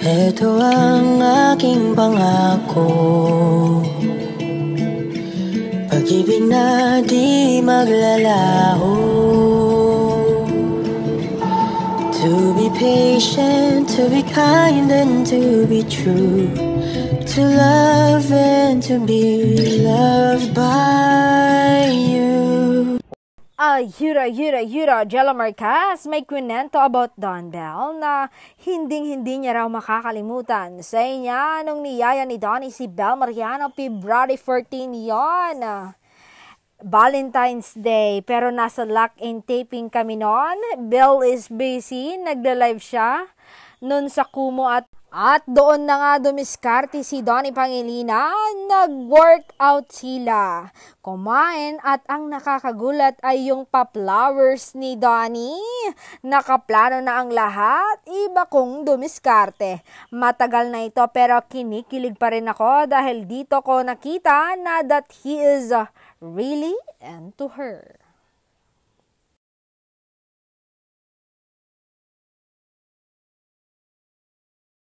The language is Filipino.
Ito ang aking pangako. Pag-ibig na di maglalaho. To be patient, to be kind and to be true. To love and to be loved by Ay, yura, yura, yura, Jella Marquez may kwento about Don Bell na hinding-hindi niya raw makakalimutan. Sa niya, nung niyaya ni Donnie si Bell Mariano, February 14 yon. Valentine's Day, pero nasa lock-in taping kami noon. Bell is busy, nagla-live siya noon sa Kumu at at doon na nga dumiskarte si Donnie Pangilinan, nag-workout sila. Kumain at ang nakakagulat ay yung pa-flowers ni Donnie. Nakaplano na ang lahat, iba kong dumiskarte. Matagal na ito pero kinikilig pa rin ako dahil dito ko nakita na that he is really into her.